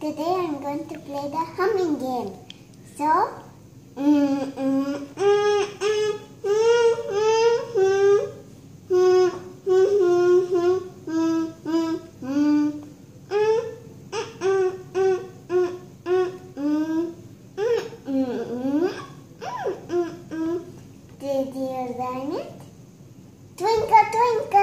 Today I'm going to play the humming game. So. Did you learn it? Twinkle, twinkle.